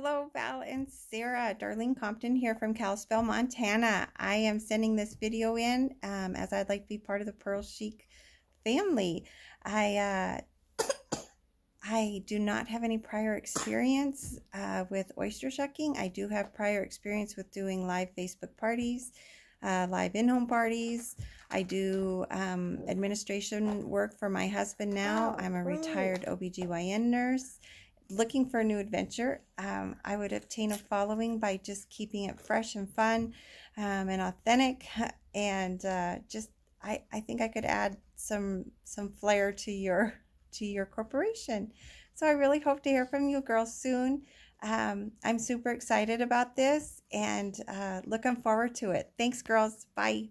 Hello, Val and Sarah. Darlene Compton here from Kalispell, Montana. I am sending this video in um, as I'd like to be part of the Pearl Chic family. I uh, I do not have any prior experience uh, with oyster shucking. I do have prior experience with doing live Facebook parties, uh, live in-home parties. I do um, administration work for my husband now. I'm a retired OBGYN nurse looking for a new adventure, um, I would obtain a following by just keeping it fresh and fun um, and authentic. And uh, just, I, I think I could add some some flair to your to your corporation. So I really hope to hear from you girls soon. Um, I'm super excited about this and uh, looking forward to it. Thanks, girls. Bye.